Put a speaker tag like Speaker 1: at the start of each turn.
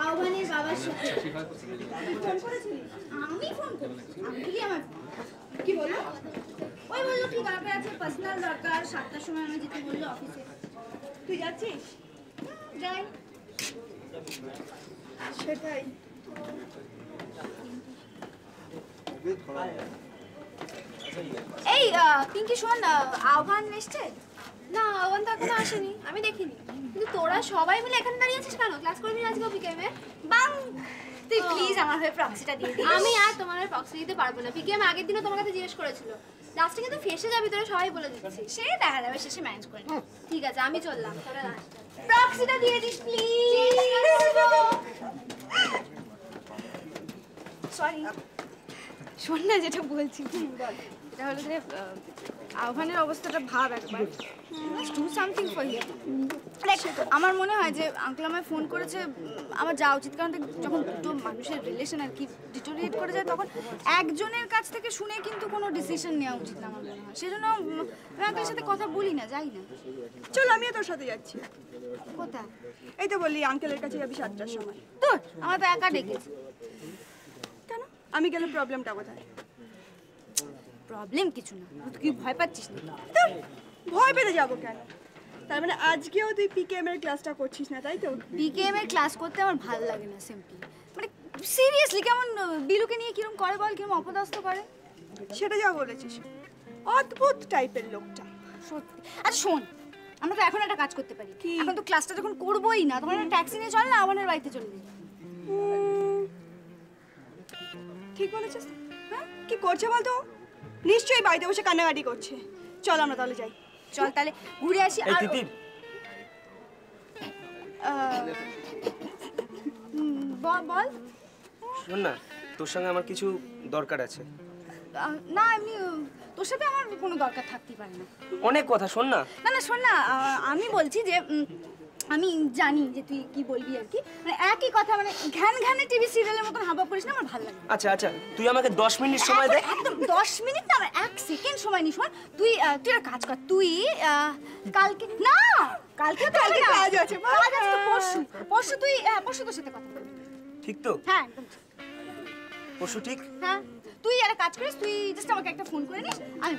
Speaker 1: আহ্বানের বাবার সাথে। ফোন করেছিলি? আমি ফোন করেছি। আঙ্কেলই আমার কি বলল ওই বলল কি দরকার আছে পার্সোনাল দরকার। সাতটার সময় আমি যেতে বলল অফিসে তুই যাচ্ছিস? যাই। সেটাই। এই পিঙ্কি শোন আহ, আহ্বান এসছে?
Speaker 2: না আওয়ান তো এখনও আসেনি আমি দেখিনি। কিন্তু তোরা সবাই মিলে এখানে দাঁড়িয়ে আছিস কেন? ক্লাস করবি না আজকে বিকেএমে
Speaker 1: বাং! তুই প্লিজ আমার হয়ে প্রক্সিটা দিয়ে দিস।
Speaker 2: আমি আর তোমার আর প্রক্সি দিতে পারব না। বিকেএম আগের দিনও তোমার কাছে জিজ্ঞেস করেছিল। লাস্টে কিন্তু ফেসে যাবি তোরা সবাই বলে দিচ্ছি।
Speaker 1: সে দেখা যাবে শেষে ম্যানেজ করে
Speaker 2: ঠিক আছে আমি চললাম। তোরা।
Speaker 1: প্রক্সিটা দিয়ে দিস প্লিজ সরি
Speaker 3: শোন না যেটা বলছি এটা হলো যে আহ্বানের অবস্থাটা ভাব একবার। ডু সামথিং ফর হিম আমার মনে হয় যে আঙ্কেল আমায় ফোন করেছে আমার যাওয়া উচিত। কারণ যখন দুটো মানুষের রিলেশন আর কি ডিটোরিয়েট করে যায় তখন একজনের কাছ থেকে শুনে কিন্তু কোনো ডিসিশন নেওয়া উচিত না আমার মনে হয়। সেজন্য আমি আঙ্কেলের সাথে কথা বলি না যাই না।
Speaker 4: চল আমিও তোর সাথে যাচ্ছি।
Speaker 3: কোথায়?
Speaker 4: এই তো বললি আঙ্কেলের কাছে যাবি সাতটার সময়।
Speaker 3: তো আমার তো একা ডেকেছে।
Speaker 4: কেন? আমি গেলে প্রবলেমটা কোথায়?
Speaker 3: প্রবলেম কিছু না। তুই ভয় পাচ্ছিস না?
Speaker 4: ভয় পেতে যাব কেন? তার মানে আজকেও তুই পিকেএম এর ক্লাসটা করছিস না তাই তো?
Speaker 3: বিকেএম এর ক্লাস করতে আমার ভালো লাগে না সিম্পলি মানে সিরিয়াসলি কেমন বিলুকে নিয়ে কিরম করে বল কিরম অপদস্থ করে?
Speaker 4: সেটা যা বলেছিস। অদ্ভুত টাইপের লোকটা।
Speaker 3: সত্যি। আচ্ছা শোন আমরা তো এখন একটা কাজ করতে পারি।
Speaker 4: কি?
Speaker 3: এখন তো ক্লাসটা যখন করবোই না তখন একটা ট্যাক্সি নিয়ে চল না আমাদের বাড়িতে চলে যাই।
Speaker 4: ঠিক বলেছিস? হ্যাঁ কি করছে বলতো? নিশ্চয়ই বাড়িতে বসে কান্নাকাটি করছে। চল আমরা তাহলে যাই।
Speaker 3: চল তাহলে ঘুরে আসি আর বল।
Speaker 5: শোন না তোর সঙ্গে আমার কিছু দরকার আছে।
Speaker 3: না এমনি তোর সাথে আমার কোনো দরকার থাকতেই পারে না।
Speaker 5: অনেক কথা শোন না।
Speaker 3: না না শোন না আমি বলছি যে আমি জানি যে তুই কি বলবি আর কি। মানে একই কথা মানে ঘ্যান ঘ্যানে টিভি সিরিয়ালের মতন হাবা করিস না আমার ভালো লাগে
Speaker 5: আচ্ছা আচ্ছা তুই আমাকে দশ মিনিট সময় দে।
Speaker 3: একদম- একদম দশ মিনিট না এক সেকেন্ড সময় নিস শোন। তুই তুই একটা কাজ কর তুই কালকে না কালকে তো
Speaker 4: কালকে কাজ আছে।
Speaker 3: কাজ আছে তো পরশু পরশু তুই পরশু তোর সাথে কথা বলবি।
Speaker 5: ঠিক তো?
Speaker 3: হ্যাঁ একদম
Speaker 5: পরশু ঠিক?
Speaker 3: হ্যাঁ তুই একটা কাজ করিস তুই জাস্ট আমাকে একটা ফোন করে নিস আমি